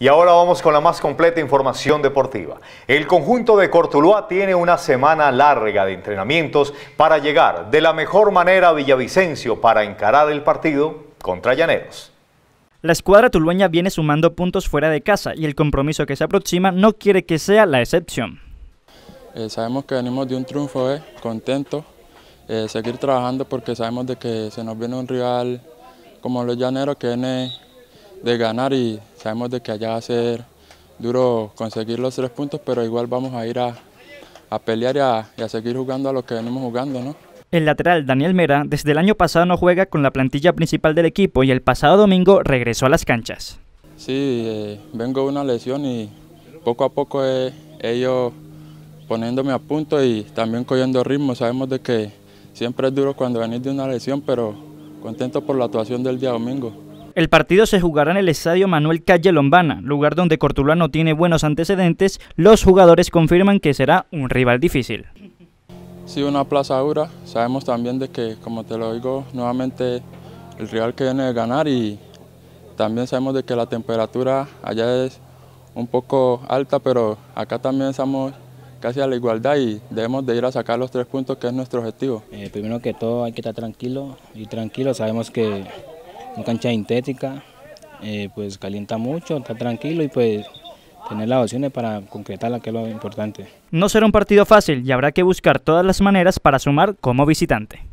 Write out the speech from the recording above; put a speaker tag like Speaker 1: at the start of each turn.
Speaker 1: Y ahora vamos con la más completa información deportiva. El conjunto de Cortuluá tiene una semana larga de entrenamientos para llegar de la mejor manera a Villavicencio para encarar el partido contra Llaneros.
Speaker 2: La escuadra tulueña viene sumando puntos fuera de casa y el compromiso que se aproxima no quiere que sea la excepción.
Speaker 3: Eh, sabemos que venimos de un triunfo, eh, contentos, eh, seguir trabajando porque sabemos de que se nos viene un rival como los Llaneros que viene de ganar y sabemos de que allá va a ser duro conseguir los tres puntos, pero igual vamos a ir a, pelear y a, seguir jugando a lo que venimos jugando, ¿no?
Speaker 2: El lateral Daniel Mera desde el año pasado no juega con la plantilla principal del equipo y el pasado domingo regresó a las canchas.
Speaker 3: Sí, eh, vengo de una lesión y poco a poco he, he, ido poniéndome a punto y también cogiendo ritmo. Sabemos de que siempre es duro cuando venís de una lesión, pero contento por la actuación del día domingo.
Speaker 2: El partido se jugará en el estadio Manuel Calle Lombana, lugar donde Cortuluá no tiene buenos antecedentes. Los jugadores confirman que será un rival difícil.
Speaker 3: Sí, una plaza dura. Sabemos también de que, como te lo digo, nuevamente el rival que viene de ganar y también sabemos de que la temperatura allá es un poco alta, pero acá también estamos casi a la igualdad y debemos de ir a sacar los tres puntos que es nuestro objetivo.
Speaker 4: Eh, primero que todo hay que estar tranquilo y tranquilo, sabemos que una cancha sintética, eh, pues calienta mucho, está tranquilo y pues tener las opciones para concretarla, que es lo importante.
Speaker 2: No será un partido fácil y habrá que buscar todas las maneras para sumar como visitante.